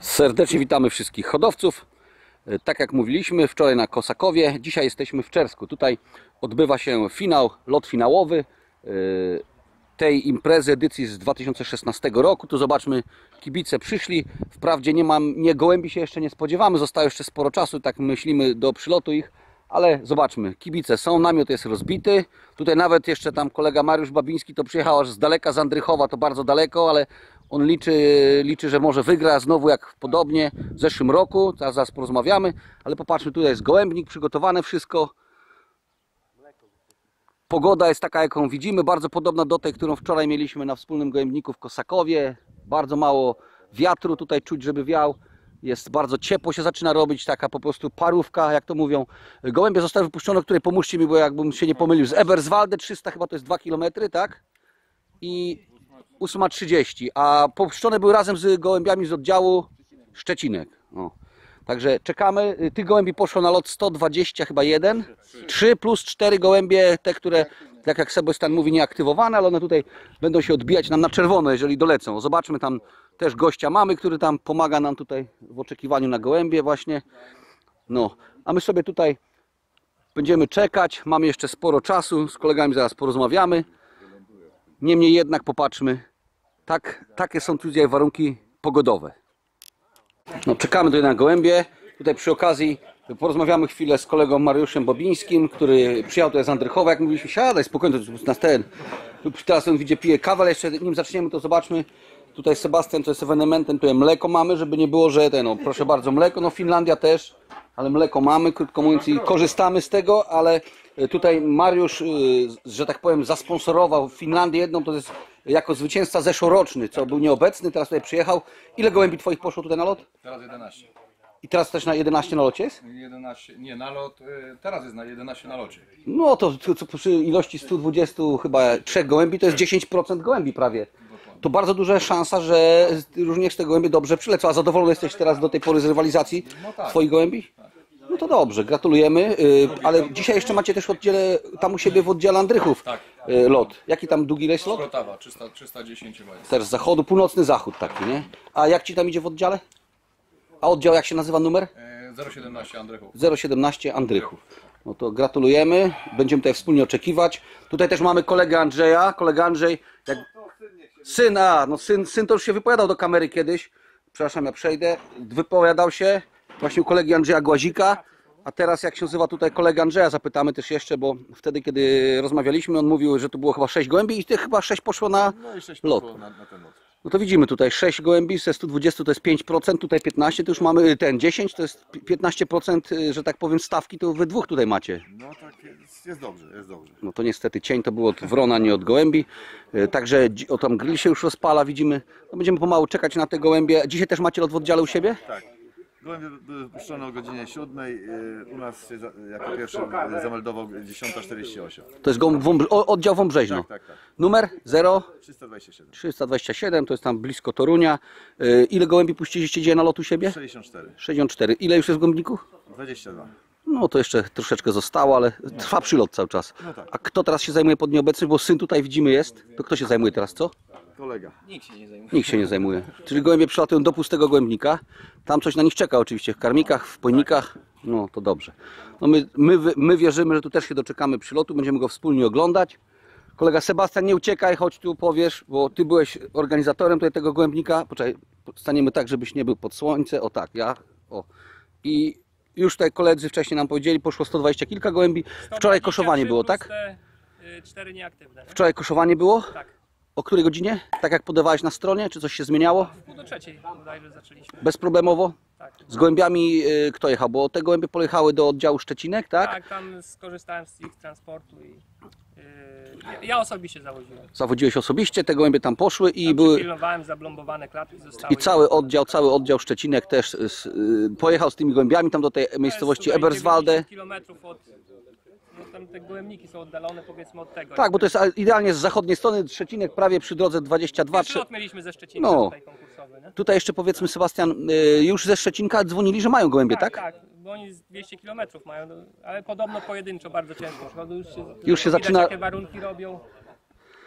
Serdecznie witamy wszystkich hodowców. E, Tak jak mówiliśmy wczoraj na Kosakowie, dzisiaj jesteśmy w Czersku. Tutaj odbywa się finał, lot finałowy e, tej imprezy edycji z 2016 roku. Tu zobaczmy, kibice przyszli. Wprawdzie nie mam, nie gołębi się jeszcze nie spodziewamy, zostało jeszcze sporo czasu, tak myślimy do przylotu ich. Ale zobaczmy, kibice są, namiot jest rozbity. Tutaj nawet jeszcze tam kolega Mariusz Babiński to przyjechał aż z daleka, z Andrychowa, to bardzo daleko, ale on liczy, liczy, że może wygra znowu jak podobnie w zeszłym roku. Teraz zaraz porozmawiamy, ale popatrzmy, tutaj jest gołębnik, przygotowane wszystko. Pogoda jest taka, jaką widzimy, bardzo podobna do tej, którą wczoraj mieliśmy na wspólnym gołębniku w Kosakowie. Bardzo mało wiatru tutaj czuć, żeby wiał. Jest bardzo ciepło się zaczyna robić, taka po prostu parówka, jak to mówią. Gołębie zostały wypuszczone, które pomóżcie mi, bo jakbym się nie pomylił, z Eberswalde 300 chyba to jest 2 km, tak? I 8.30, a puszczone były razem z gołębiami z oddziału Szczecinek. O. Także czekamy. Y, Tych gołębi poszło na lot 120 chyba jeden. 3 plus 4 gołębie, te które, tak jak Sebastian mówi, nieaktywowane, ale one tutaj będą się odbijać nam na czerwono, jeżeli dolecą. Zobaczmy tam też gościa mamy, który tam pomaga nam tutaj w oczekiwaniu na gołębie właśnie. No, a my sobie tutaj będziemy czekać. Mamy jeszcze sporo czasu. Z kolegami zaraz porozmawiamy. Niemniej jednak popatrzmy. Tak, takie są tutaj warunki pogodowe. No, czekamy tutaj na gołębie. Tutaj przy okazji porozmawiamy chwilę z kolegą Mariuszem Bobińskim, który przyjechał tutaj z Andrychowa. Jak mówiliśmy, siadaj spokojnie, to jest nas ten. Teraz on widzę pije kawę, ale jeszcze nim zaczniemy, to zobaczmy. Tutaj Sebastian, to jest ewenementem, tutaj mleko mamy, żeby nie było, że ten, no, proszę bardzo, mleko, no Finlandia też, ale mleko mamy, krótko mówiąc, i korzystamy z tego, ale tutaj Mariusz, y, że tak powiem, zasponsorował Finlandię jedną, to jest jako zwycięzca zeszłoroczny, co był nieobecny, teraz tutaj przyjechał. Ile gołębi twoich poszło tutaj na lot? Teraz 11. I teraz też na 11 na locie jest? 11, nie, na lot, y, teraz jest na 11 na locie. No to, to, to przy ilości 120 chyba trzech gołębi to jest 10% gołębi prawie. To bardzo duża szansa, że również te gołębie dobrze przylecą. A zadowolony jesteś teraz do tej pory z rywalizacji No tak. twoich gołębi? No to dobrze, gratulujemy. Y, Ale dzisiaj jeszcze macie też w oddziale, tam u siebie w oddziale Andrychów Tak. y, lot. Jaki tam długi jest lot? Krotawa, 300, 310 chyba jest. Też z zachodu, północny zachód taki, nie? A jak ci tam idzie w oddziale? A oddział jak się nazywa numer? E, 017 Andrychów. 017 Andrychów. No to gratulujemy, będziemy tutaj wspólnie oczekiwać. Tutaj też mamy kolegę Andrzeja. Kolega Andrzej, jak... Syn, a, no syn, syn to już się wypowiadał do kamery kiedyś. Przepraszam, ja przejdę. Wypowiadał się właśnie u kolegi Andrzeja Głazika. A teraz jak się nazywa tutaj kolega Andrzeja, zapytamy też jeszcze, bo wtedy kiedy rozmawialiśmy, on mówił, że tu było chyba 6 gołębi i tych chyba 6 poszło na No i 6 lot. na, na ten lot. No to widzimy tutaj 6 gołębi ze 120 to jest 5%, tutaj 15 to już mamy y, ten 10 to jest 15%, y, że tak powiem stawki to wy dwóch tutaj macie. No tak, jest, jest dobrze, jest dobrze. No to niestety cień to było od wrona, nie od gołębi. Y, Także o tam grill się już rozpala, widzimy. No będziemy pomału czekać na te gołębie. Dzisiaj też macie lot w oddziale u siebie? Tak. Gołębie były puszczone o godzinie 7. y, U nas się za, jako pierwszy y, zameldował 10.48. To jest o- oddział Wąbrzeźno. Tak, tak, tak. Numer 0 327. 327, to jest tam blisko Torunia. Y, Ile gołębi puściliście dzisiaj na lot u siebie? 64. 64. Ile już jest gołębników? 22. No to jeszcze troszeczkę zostało, ale trwa przylot cały czas. No tak. A kto teraz się zajmuje pod nieobecność? Bo syn tutaj widzimy jest. To kto się zajmuje teraz, co? Kolega. Nikt się nie zajmuje. Nikt się nie zajmuje. Czyli gołębie przylatują do pustego gołębnika. Tam coś na nich czeka oczywiście, w karmikach, w pojnikach. No to dobrze. No my, my, my wierzymy, że tu też się doczekamy przylotu, będziemy go wspólnie oglądać. Kolega Sebastian, nie uciekaj, chodź tu powiesz, bo ty byłeś organizatorem tutaj tego gołębnika. Poczekaj, staniemy tak, żebyś nie był pod słońce. O tak, ja. O. I już tutaj koledzy wcześniej nam powiedzieli, poszło 120 kilka gołębi. Wczoraj koszowanie było, tak? Y, cztery nieaktywne. nie? Wczoraj koszowanie było? Tak. O której godzinie? Tak jak podawałeś na stronie? Czy coś się zmieniało? W pół do trzeciej bodajże zaczęliśmy. Bezproblemowo? Tak. Z gołębiami y, kto jechał? Bo te gołębie pojechały do oddziału Szczecinek, tak? tak. tam skorzystałem z ich transportu i y, ja, ja osobiście zawoziłem. Zawodziłeś osobiście, te gołębie tam poszły i Tam były. Pilnowałem, zablombowane klatki zostały. I cały oddział, cały oddział Szczecinek też z, y, pojechał z tymi gołębiami tam do tej miejscowości Eberswalde. kilometrów od... No tam te gołębniki są oddalone powiedzmy od tego. Tak, bo to jest idealnie z zachodniej strony Szczecinek prawie przy drodze 22. Pierwszy lot mieliśmy ze Szczecina No. tutaj konkursowy, nie? Tutaj jeszcze powiedzmy Sebastian, y, już ze Szczecinka dzwonili, że mają gołębie, tak? tak, bo oni z 200 km mają, no, ale podobno pojedynczo bardzo ciężko. Już się, Już się widać, zaczyna- jakie warunki robią.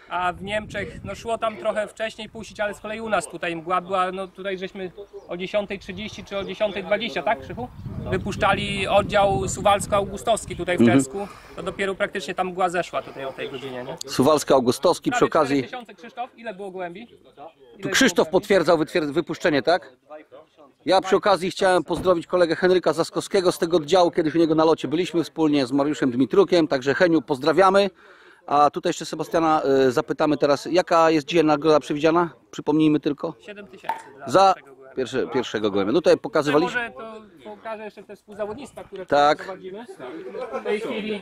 A w Niemczech no szło tam trochę wcześniej puścić, ale z kolei u nas tutaj mgła była, no tutaj żeśmy o 10.30 czy o 10.20, tak Krzychu? Wypuszczali oddział suwalsko-augustowski tutaj w Czesku, to dopiero praktycznie tam mgła zeszła tutaj o tej godzinie, nie? Suwalski Augustowski przy okazji. 4000 Krzysztof, ile było gołębi? Ile Tu było Krzysztof gołębi? potwierdzał wypuszczenie, tak? Ja przy okazji chciałem pozdrowić kolegę Henryka Zaskowskiego z tego oddziału, kiedyś u niego na locie byliśmy wspólnie z Mariuszem Dmitrukiem, także Heniu pozdrawiamy. A tutaj jeszcze Sebastiana y, zapytamy teraz, jaka jest dzisiaj nagroda przewidziana? Przypomnijmy tylko. 7000 dla Za tego gołębia. pierwsze, pierwszego gołębia. No tutaj pokazywaliśmy. może to pokażę jeszcze te współzawodnictwa, które Tak. prowadzimy. W tej chwili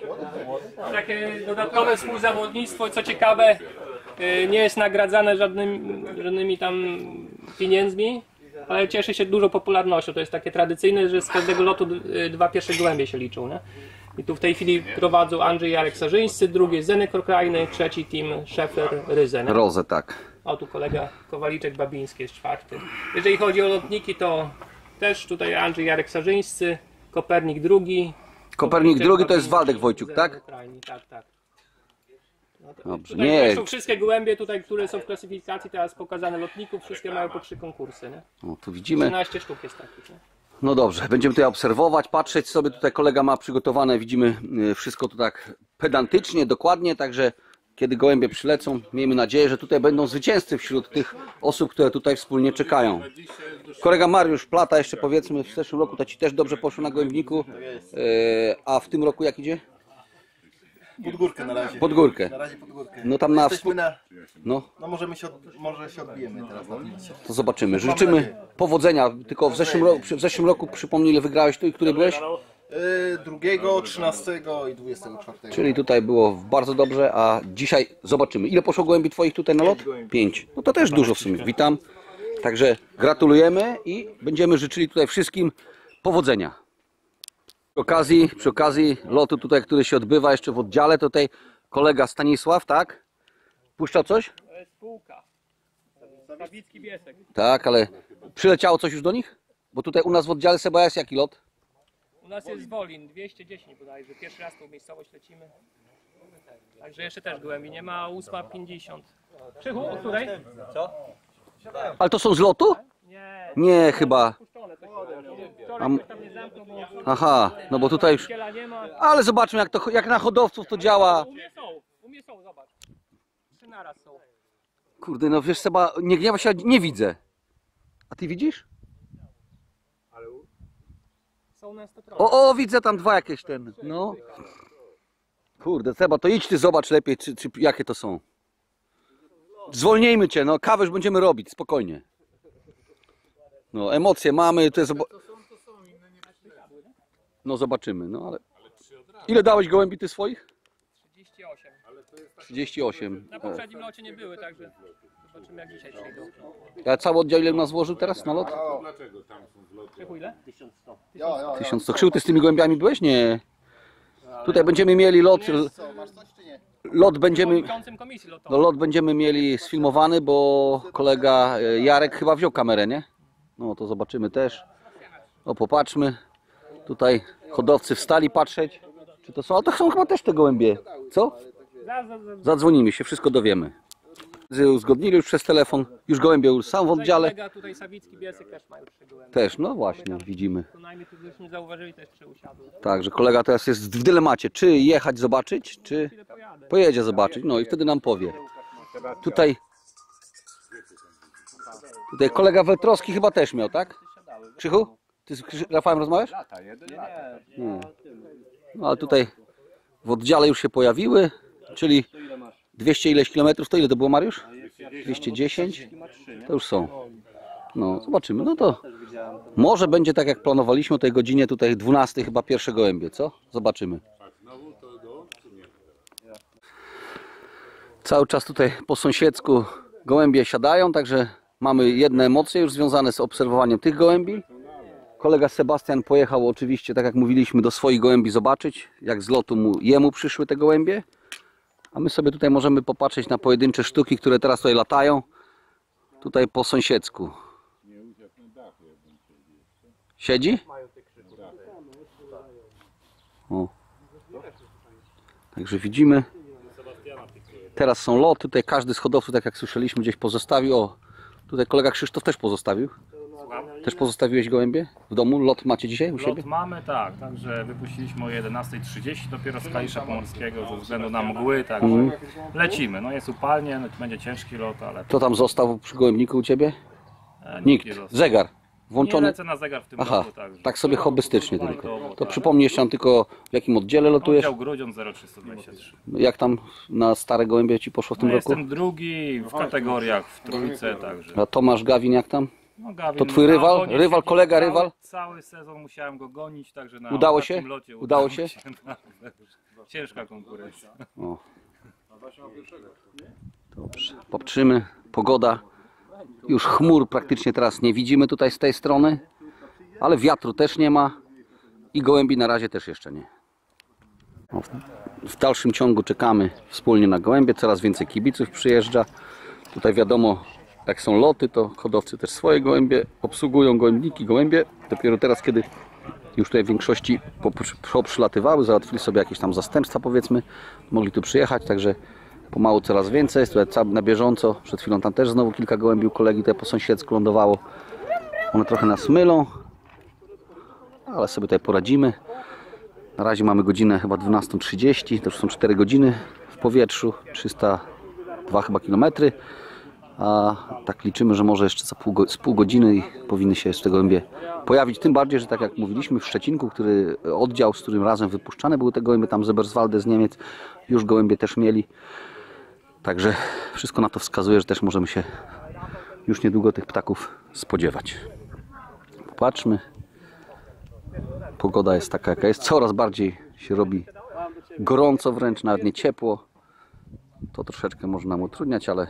takie dodatkowe współzawodnictwo, co ciekawe, y, nie jest nagradzane żadnymi, żadnymi tam pieniędzmi, ale cieszy się dużą popularnością. To jest takie tradycyjne, że z każdego lotu y, dwa pierwsze gołębie się liczą. Nie? I tu w tej chwili prowadzą Andrzej Jarek Sarzyńscy, drugi Zenek Okrajny, trzeci team Szefer Ryze. nie? Rozę, tak. O, tu kolega Kowaliczek Babiński jest czwarty. Jeżeli chodzi o lotniki, to też tutaj Andrzej Jarek Sarzyńscy, Kopernik drugi. Kopernik drugi to jest Waldek Wojciuk, tak? Ukraini, Tak, tak. No to- Dobrze, Tutaj nie. zresztą wszystkie gołębie tutaj, które są w klasyfikacji teraz pokazane lotników, wszystkie mają po trzy konkursy, nie? O, tu widzimy. 13 sztuk jest takich, nie? No dobrze, będziemy tutaj obserwować, patrzeć sobie. Tutaj kolega ma przygotowane, widzimy y, wszystko to tak pedantycznie, dokładnie, także kiedy gołębie przylecą, miejmy nadzieję, że tutaj będą zwycięzcy wśród tych osób, które tutaj wspólnie czekają. Kolega Mariusz Plata, jeszcze powiedzmy, w zeszłym roku to Ci też dobrze poszło na gołębniku, y, a w tym roku jak idzie? Pod górkę na razie. Pod górkę. Na razie pod górkę. No tam na Jesteśmy na... No, No możemy się, od... może się odbijemy teraz na tym. to zobaczymy. Życzymy powodzenia, tylko w zeszłym, roku, w zeszłym roku przypomnij ile wygrałeś tu i który byłeś? Yy, drugiego, 13 i 24. Czyli tutaj było bardzo dobrze, a dzisiaj zobaczymy. Ile poszło gołębi Twoich tutaj na lot? Pięć. No to też dużo w sumie. Witam. Także gratulujemy i będziemy życzyli tutaj wszystkim powodzenia. Przy okazji, przy okazji lotu tutaj, który się odbywa jeszcze w oddziale, tutaj kolega Stanisław, tak? Puszczał coś? To jest spółka. Kawicki Biesek. Tak, ale przyleciało coś już do nich? Bo tutaj u nas w oddziale Seba jest jaki lot? U nas jest Wolin, 210 bodajże. Pierwszy raz tą miejscowość lecimy. Także jeszcze też gołębi nie ma, 8.50. Krzychu, o której? Ale to są z lotu? Nie, Nie, chyba. Am- Aha, no bo tutaj już... Ale zobaczmy jak, to, jak na hodowców to działa. U mnie są, u mnie są, zobacz. Trzy naraz są. Kurde, no wiesz Seba, nie gniewa się, nie widzę. A ty widzisz? Są na 100%. O, o, widzę tam dwa jakieś ten, no. Kurde, Seba, to idź ty zobacz lepiej, czy, czy, jakie to są. Zwolnijmy cię, no, kawę już będziemy robić, spokojnie. No, emocje mamy, to jest... No, zobaczymy, no, ale... Ile dałeś gołębi ty swoich? 38. 38. Na poprzednim locie nie były, także zobaczymy jak dzisiaj przyjdą. Ja cały oddział ile nas włożył teraz na lot? Krzychu ile? 1100. Krzył, ty z tymi gołębiami byłeś? Nie. Tutaj będziemy mieli lot. Lot będziemy. Przewodniczącym komisji No, lotowej. lot będziemy mieli sfilmowany, bo kolega e, Jarek chyba wziął kamerę, nie? No to zobaczymy też. O, popatrzmy. Tutaj hodowcy wstali patrzeć. Czy to są? Ale to są chyba też te gołębie. Co? Za, za, za. Zadzwonimy się, wszystko dowiemy. Uzgodnili już przez telefon. Już gołębie już sam w oddziale. Kolega tutaj Sawicki Biesek też mają trzy gołębie. Też, no właśnie, widzimy. Co najmniej tu byśmy zauważyli też trzy usiadły. Także kolega teraz jest w dylemacie, czy jechać zobaczyć, czy pojedzie zobaczyć, no i wtedy nam powie. Tutaj, tutaj kolega Wetrowski chyba też miał, tak? Krzychu? Ty z Krzy- Rafałem rozmawiasz? Nie. No ale tutaj w oddziale już się pojawiły, czyli 200 ileś kilometrów, to ile to było Mariusz? 210? To już są. No, zobaczymy. No to może będzie tak jak planowaliśmy o tej godzinie tutaj 12 chyba pierwsze gołębie, co? Zobaczymy. Cały czas tutaj po sąsiedzku gołębie siadają, także mamy jedne emocje już związane z obserwowaniem tych gołębi. Kolega Sebastian pojechał oczywiście, tak jak mówiliśmy, do swoich gołębi zobaczyć, jak z lotu mu, jemu przyszły te gołębie. A my sobie tutaj możemy popatrzeć na pojedyncze sztuki, które teraz tutaj latają. Tutaj po sąsiedzku. Siedzi? O. Także widzimy. Teraz są loty. Tutaj każdy z hodowców, tak jak słyszeliśmy, gdzieś pozostawił. O, tutaj kolega Krzysztof też pozostawił. Też pozostawiłeś gołębie w domu? Lot macie dzisiaj u siebie? Lot mamy, tak, także wypuściliśmy o 11.30 dopiero z Kalisza Pomorskiego ze względu na mgły, także Mhm. lecimy. No jest upalnie, no, będzie ciężki lot, ale Kto tam został przy gołębniku u ciebie? e, Nikt. nie został. Zegar. Nie Włączony? lecę na zegar w tym Aha, roku, także. tak sobie hobbystycznie tylko. Hobbytowo, To tak. przypomnij jeszcze nam tylko w jakim oddziale lotujesz? Oddział Grudziądz 0323. Jak tam na stare gołębie ci poszło w tym No, roku? jestem drugi w kategoriach, w trójce, także. A Tomasz Gawin jak tam? No, Gawin, To twój na rywal? ogonie Rywal, kolega, cały, rywal? Cały sezon musiałem go gonić, także na Udało ostatnim się? Locie Udało się? tak, Ciężka konkurencja. O. Dobrze, popatrzymy. Pogoda. Już chmur praktycznie teraz nie widzimy tutaj z tej strony, ale wiatru też nie ma i gołębi na razie też jeszcze nie. O, w- dalszym ciągu czekamy wspólnie na gołębie. Coraz więcej kibiców przyjeżdża. Tutaj wiadomo, jak są loty, to hodowcy też swoje gołębie obsługują, gołębniki, gołębie. Dopiero teraz, kiedy już tutaj w większości poprzylatywały, załatwili sobie jakieś tam zastępstwa powiedzmy, mogli tu przyjechać, także pomału coraz więcej, jest tutaj na bieżąco, przed chwilą tam też znowu kilka gołębi u kolegi tutaj po sąsiedzku lądowało, one trochę nas mylą, ale sobie tutaj poradzimy. Na razie mamy godzinę chyba 12.30, to już są 4 godziny w powietrzu, 302 chyba kilometry, a tak liczymy, że może jeszcze za pół, z pół godziny powinny się tego gołębie pojawić. Tym bardziej, że tak jak mówiliśmy w Szczecinku, który oddział, z którym razem wypuszczane były te gołębie, tam z Eberswalde z Niemiec, już gołębie też mieli. Także wszystko na to wskazuje, że też możemy się już niedługo tych ptaków spodziewać. Popatrzmy. Pogoda jest taka jaka jest. Coraz bardziej się robi gorąco wręcz, nawet nie ciepło. To troszeczkę może nam utrudniać, ale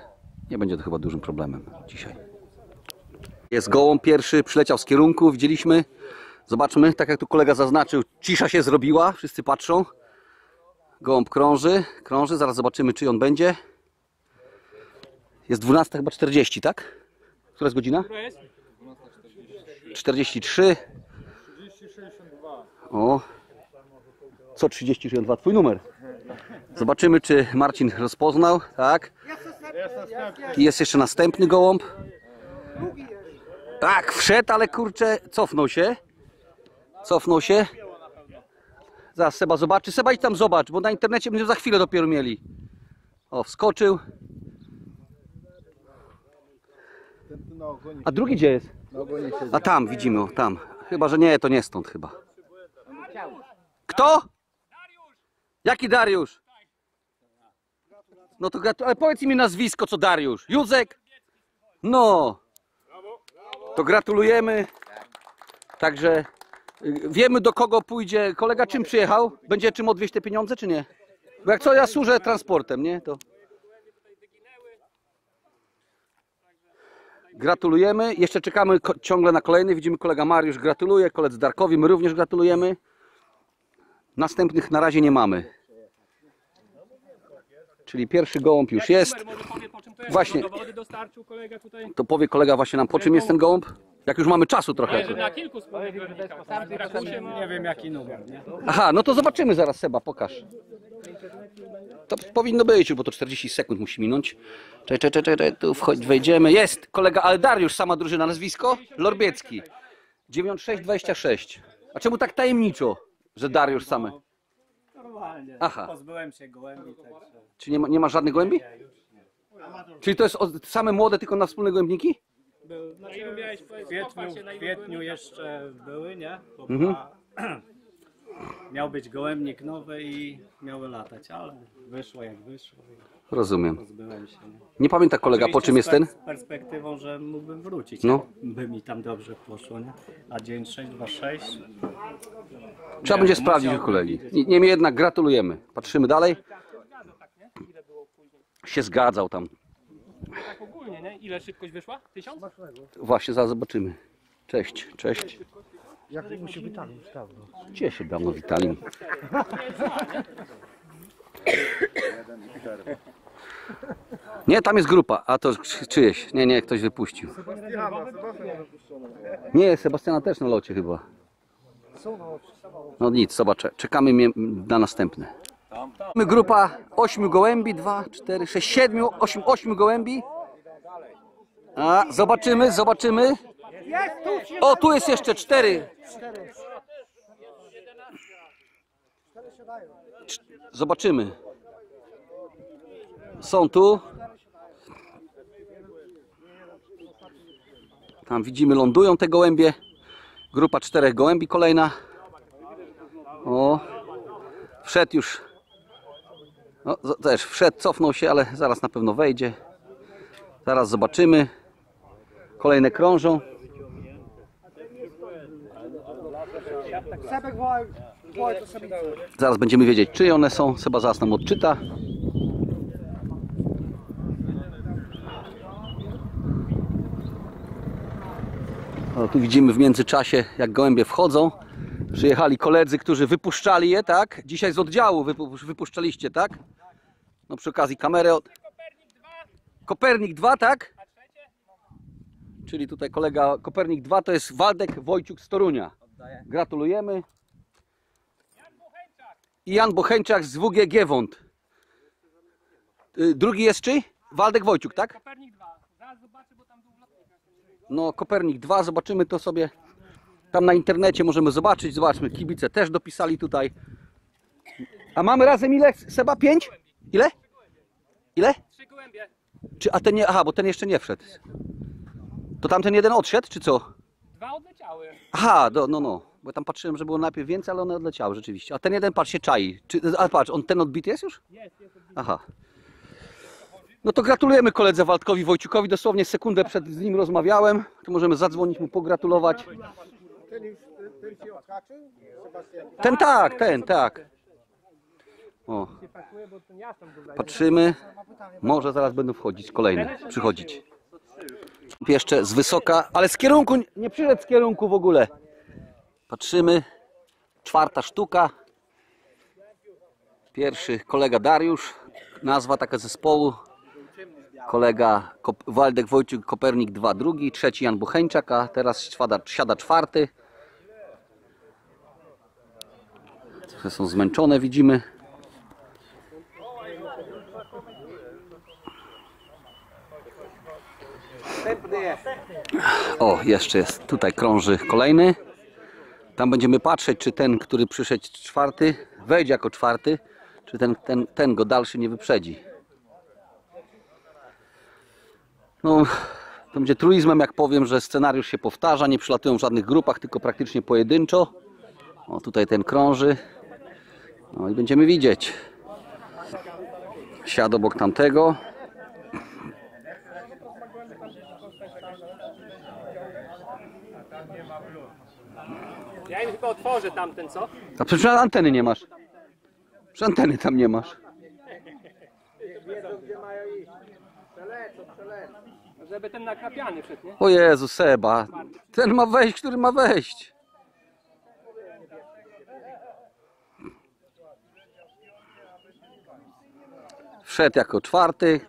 nie będzie to chyba dużym problemem dzisiaj. Jest gołąb pierwszy, przyleciał z kierunku, widzieliśmy. Zobaczmy, tak jak tu kolega zaznaczył, cisza się zrobiła, wszyscy patrzą. Gołąb krąży, krąży, zaraz zobaczymy czy on będzie. Jest 12 chyba 40, tak? Która jest godzina? 43. O. Co 3062? Twój numer. Zobaczymy czy Marcin rozpoznał, tak? Jest jeszcze następny gołąb. Tak, wszedł, ale kurczę, cofnął się. Cofnął się. Zaraz Seba zobaczy. Seba idź tam zobacz, bo na internecie będziemy za chwilę dopiero mieli. O, wskoczył. A drugi gdzie jest? A tam, widzimy, o, tam. Chyba, że nie, to nie stąd chyba. Kto? Jaki Dariusz? No to ale powiedz mi nazwisko, co Dariusz. Józek? No. To gratulujemy. Także y, wiemy do kogo pójdzie. Kolega czym przyjechał? Będzie czym odwieźć te pieniądze, czy nie? Bo jak co, ja służę transportem, nie? To... Gratulujemy. Jeszcze czekamy ciągle na kolejny. Widzimy kolega Mariusz gratuluje, koledzy Darkowi, my również gratulujemy. Następnych na razie nie mamy. Czyli pierwszy gołąb już jest. Właśnie. To powie kolega właśnie nam po czym jest ten gołąb? Jak już mamy czasu trochę. Na kilku ma... Nie wiem jaki numer, nie? Aha, no to zobaczymy zaraz Seba, pokaż. To powinno być, bo to 40 sekund musi minąć. Czekaj, czekaj, czekaj, tu wchodź, wejdziemy. Jest kolega, ale Dariusz, sama drużyna, nazwisko? Lorbiecki. 9626. A czemu tak tajemniczo, że Dariusz same? Normalnie. Aha. Pozbyłem się gołębi, także. Czy nie ma, nie ma żadnych głębi? Czyli to jest o- same młode tylko na wspólne głębniki? Był, Na ilu miałeś w kwietniu, się, w kwietniu jeszcze były, nie? Bo Mhm. była, miał być gołębnik nowy i miały latać, ale wyszło jak wyszło i Rozumiem. pozbyłem się. Nie? Nie pamięta kolega, po Oczywiście czym jest ten? pers- Z perspektywą, że mógłbym wrócić, No. by mi tam dobrze poszło, nie? A 9626 Trzeba będzie sprawdzić u kolegi. Nie- Niemniej jednak gratulujemy. Patrzymy dalej. Się zgadzał tam. Tak ogólnie, nie? Ile szybkość wyszła? Tysiąc? Właśnie, zaraz zobaczymy. Cześć, cześć. Jak mu się witali dawno? Gdzie się dawno witali? Nie, tam jest grupa, a to czy- czyjeś. Nie, nie, ktoś wypuścił. Nie, Sebastiana też na locie chyba. No nic, zobaczę. Czekamy na następne. Mamy grupa 8 gołębi, 2, 4, 6, 7, 8, 8 gołębi. A, zobaczymy, zobaczymy. O, tu jest jeszcze 4. Zobaczymy. Są tu. Tam widzimy, lądują te gołębie. Grupa czterech gołębi kolejna. O, wszedł już. No, też wszedł, cofnął się, ale zaraz na pewno wejdzie. Zaraz zobaczymy. Kolejne krążą. Zaraz będziemy wiedzieć, czyje one są. Chyba zaraz nam odczyta. O, tu widzimy w międzyczasie, jak gołębie wchodzą. Przyjechali koledzy, którzy wypuszczali je, tak? Dzisiaj z oddziału wypu- wypuszczaliście, tak? No przy okazji kamerę od... Kopernik 2, tak? Czyli tutaj kolega Kopernik 2 to jest Waldek Wojciuk z Torunia. Gratulujemy. I Jan Bocheńczak z WG Giewont. Y, Drugi jest czy? Waldek Wojciuk, tak? Kopernik 2. Zaraz zobaczę, bo tam był. No, Kopernik 2, zobaczymy to sobie. Tam na internecie możemy zobaczyć. Zobaczmy, kibice też dopisali tutaj. A mamy razem ile? Seba? 5? Ile? Ile? Trzy gołębie. Czy, a ten nie, aha, bo ten jeszcze nie wszedł. To tamten jeden odszedł, czy co? Dwa odleciały. Aha, do, no, no. Bo tam patrzyłem, że było najpierw więcej, ale one odleciały rzeczywiście. A ten jeden, patrz, się czai. Czy, a patrz, on ten odbity jest już? Jest, jest odbity. Aha. No to gratulujemy koledze Waldkowi Wojciukowi. Dosłownie sekundę przed z nim rozmawiałem. To możemy zadzwonić mu, pogratulować. Ten tak, ten tak. O, Pakuje, bo ten jasno był patrzymy. Może zaraz będą wchodzić kolejne, przychodzić. Jeszcze z wysoka, ale z kierunku, nie przyszedł z kierunku w ogóle. Patrzymy. Czwarta sztuka. Pierwszy kolega Dariusz, nazwa taka zespołu. Kolega Waldek Wojciuk Kopernik 2 drugi, trzeci Jan Bucheńczak, a teraz siada czwarty. Trochę są zmęczone, widzimy. O, jeszcze jest tutaj krąży kolejny. Tam będziemy patrzeć, czy ten, który przyszedł czwarty, wejdzie jako czwarty, czy ten, ten, ten go dalszy nie wyprzedzi. No, to będzie truizmem, jak powiem, że scenariusz się powtarza, nie przylatują w żadnych grupach, tylko praktycznie pojedynczo. O, tutaj ten krąży. No i będziemy widzieć. Siadł obok tamtego. Ja im chyba otworzę tamten, co? A przecież anteny nie masz. Przecież anteny tam nie masz. Żeby ten nakrapiany wszedł, nie? O Jezu, Seba. Ten ma wejść, który ma wejść. Wszedł jako czwarty.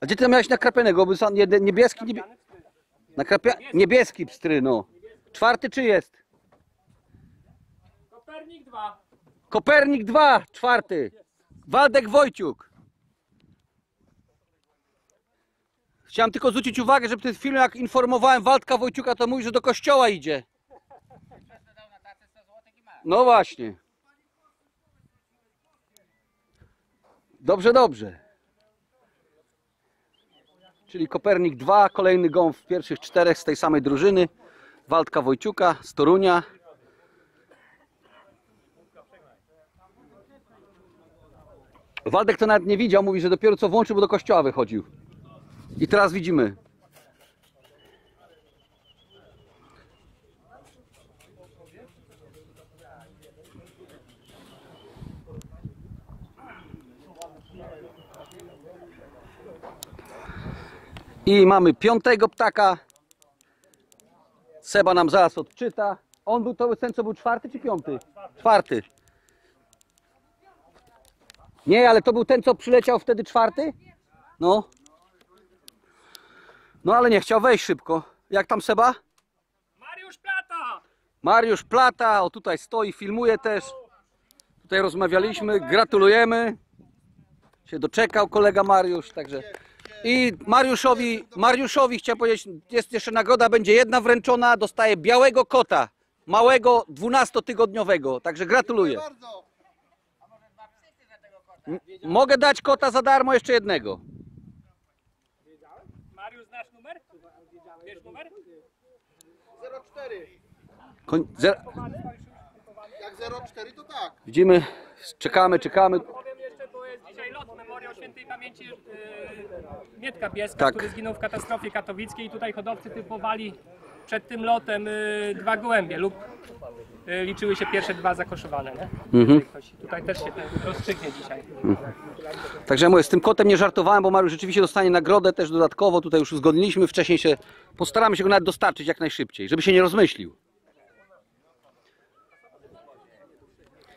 A gdzie ty tam miałeś nakrapionego? Bo są nie- niebieski, niebie... Nakrapia... niebieski pstry, no. Czwarty czy jest? Kopernik 2. Kopernik 2, czwarty. Waldek Wojciuk. Chciałem tylko zwrócić uwagę, że przed chwilą jak informowałem Waldka Wojciuka, to mówi, że do kościoła idzie. No właśnie. Dobrze, dobrze. Czyli Kopernik 2, kolejny gąb w pierwszych czterech z tej samej drużyny. Waldka Wojciuka z Torunia. Waldek to nawet nie widział, mówi, że dopiero co włączył, bo do kościoła wychodził. I teraz widzimy. I mamy piątego ptaka. Seba nam zaraz odczyta. On był to ten, co był czwarty czy piąty? Czwarty. Nie, ale to był ten, co przyleciał wtedy czwarty? No. No ale nie chciał wejść szybko. Jak tam Seba? Mariusz Plata! Mariusz Plata, o tutaj stoi, filmuje też. Tutaj rozmawialiśmy, gratulujemy. Się doczekał kolega Mariusz, także i Mariuszowi, Mariuszowi chciałem powiedzieć, jest jeszcze nagroda, będzie jedna wręczona, dostaje białego kota, małego, 12-tygodniowego, także gratuluję. M- Mogę dać kota za darmo jeszcze jednego. Mariusz, znasz numer? Wiesz numer? Koń, zer, Jak 0,4 to tak. widzimy, czekamy, czekamy. Powiem jeszcze, bo jest dzisiaj lot memoriał świętej pamięci yy, Mietka Pieska, Tak. który zginął w katastrofie katowickiej i tutaj hodowcy typowali przed tym lotem yy, dwa gołębie lub yy, liczyły się pierwsze dwa zakoszowane. Nie? Mhm. Tutaj też się rozstrzygnie dzisiaj. Także ja mówię, z tym kotem nie żartowałem, bo Mariusz rzeczywiście dostanie nagrodę też dodatkowo. Tutaj już uzgodniliśmy wcześniej się. Postaramy się go nawet dostarczyć jak najszybciej, żeby się nie rozmyślił.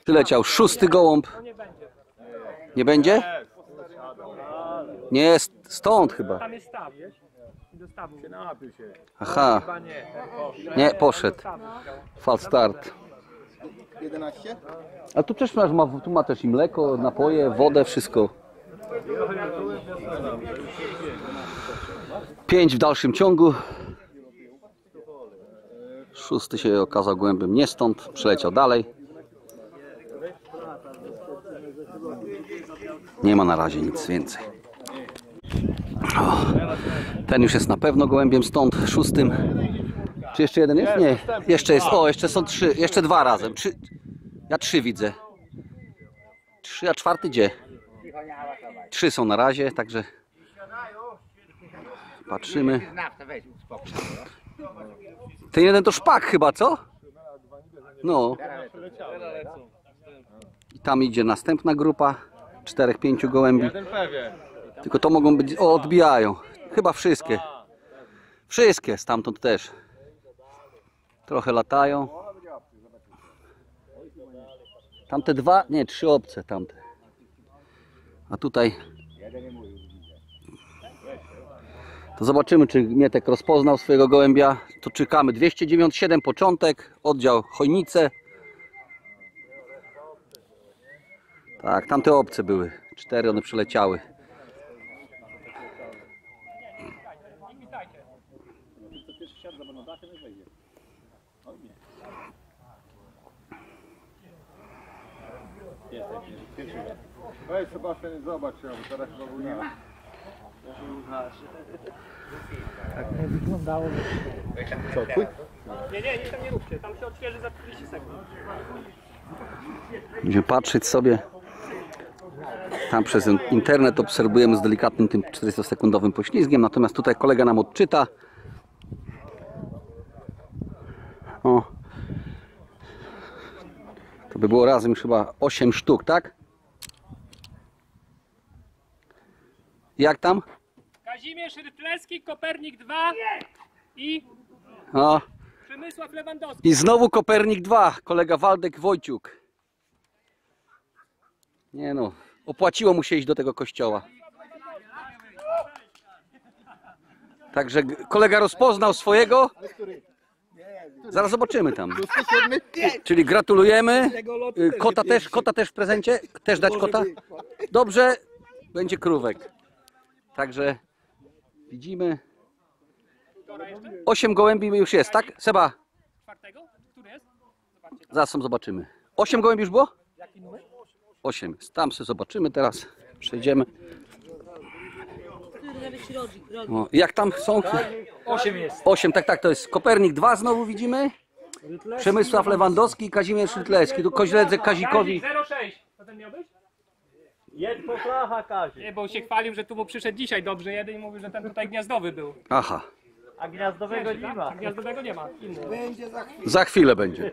Przyleciał szósty gołąb. Nie będzie? Nie, jest stąd chyba. Tam jest staw, wiesz? Do stawu. Aha. Nie, poszedł. Fal start. 11? A tu też masz, ma, tu ma też i mleko, napoje, wodę, wszystko. Pięć w dalszym ciągu. Szósty się okazał głębym nie stąd, przyleciał dalej. Nie ma na razie nic więcej. Ten już jest na pewno gołębiem stąd, szóstym. Czy jeszcze jeden jest? Nie, jeszcze jest. O, jeszcze są trzy, jeszcze dwa razem. Trzy, ja trzy widzę. Trzy, a czwarty gdzie? Trzy są na razie, także patrzymy. Ten jeden to szpak chyba, co? No. I tam idzie następna grupa. Czterech, pięciu gołębi. Tylko to mogą być... O, odbijają. Chyba wszystkie. Wszystkie, stamtąd też. Trochę latają. Tamte dwa, nie, trzy obce tamte. A tutaj. To zobaczymy, czy Mietek rozpoznał swojego gołębia. To czekamy. 297 początek, oddział Chojnice. Tak, tamte obce były. Cztery one przyleciały. Weź Sebastian, zobacz, teraz chyba był nie. Nie, nie, nic tam nie róbcie. Tam się odświeży za 40 sekund. Będziemy patrzeć sobie. Tam przez internet obserwujemy z delikatnym tym 40-sekundowym poślizgiem, natomiast tutaj kolega nam odczyta. O. To by było razem już chyba 8 sztuk, tak? Jak tam? Kazimierz Rytleski, Kopernik 2 i O. Przemysław Lewandowski. I znowu Kopernik 2, kolega Waldek Wojciuk. Nie no, opłaciło mu się iść do tego kościoła. Także kolega rozpoznał swojego. Zaraz zobaczymy tam. Czyli gratulujemy. Y, Kota też, kota też w prezencie? Też dać kota? Dobrze, będzie krówek. Także widzimy. Osiem gołębi już jest, tak? Seba, Czwartego? Który jest? Zobaczcie. Zaraz sam zobaczymy. Osiem gołębi już było? Osiem. Tam sobie zobaczymy teraz. Przejdziemy. O, jak tam są? Osiem jest. Osiem, tak, tak, to jest Kopernik 2 znowu widzimy. Przemysław Lewandowski i Kazimierz Rytlewski. Tu koźledzę Kazikowi. 06. To ten miał być? Jedź po flacha, Kazie. Nie, bo się chwalił, że tu mu przyszedł dzisiaj dobrze jeden i mówił, że ten tutaj gniazdowy był. Aha, A gniazdowego nie ma. Gniazdowego nie ma. Inny. za chwilę będzie.